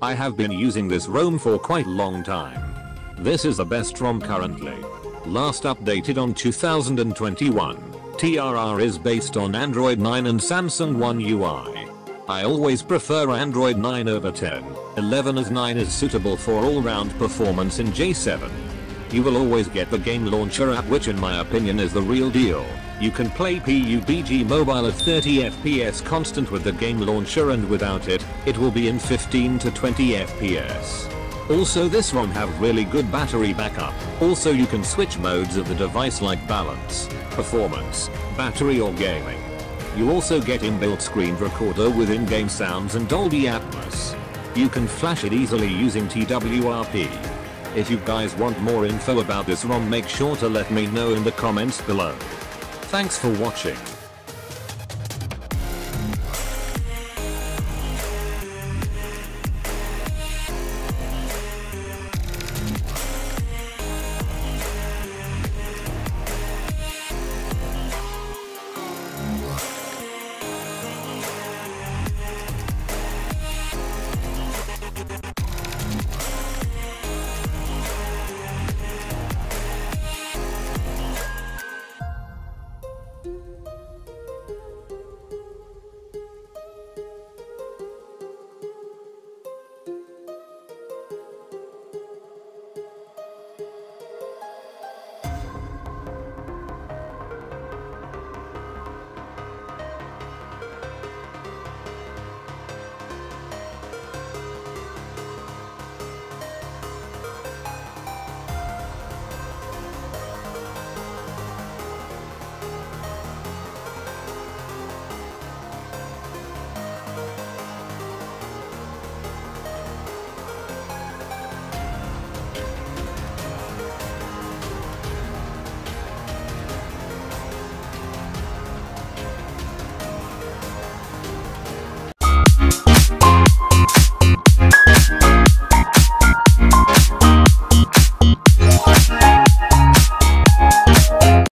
I have been using this ROM for quite long time. This is the best ROM currently. Last updated on 2021. TRR is based on Android 9 and Samsung One UI. I always prefer Android 9 over 10. 11 as 9 is suitable for all-round performance in J7. You will always get the game launcher app which in my opinion is the real deal. You can play PUBG Mobile at 30 FPS constant with the game launcher and without it, it will be in 15 to 20 FPS. Also this ROM have really good battery backup. Also you can switch modes of the device like balance, performance, battery or gaming. You also get inbuilt screen recorder with in-game sounds and Dolby Atmos. You can flash it easily using TWRP. If you guys want more info about this ROM make sure to let me know in the comments below. Thanks for watching.